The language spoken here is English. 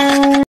Bye.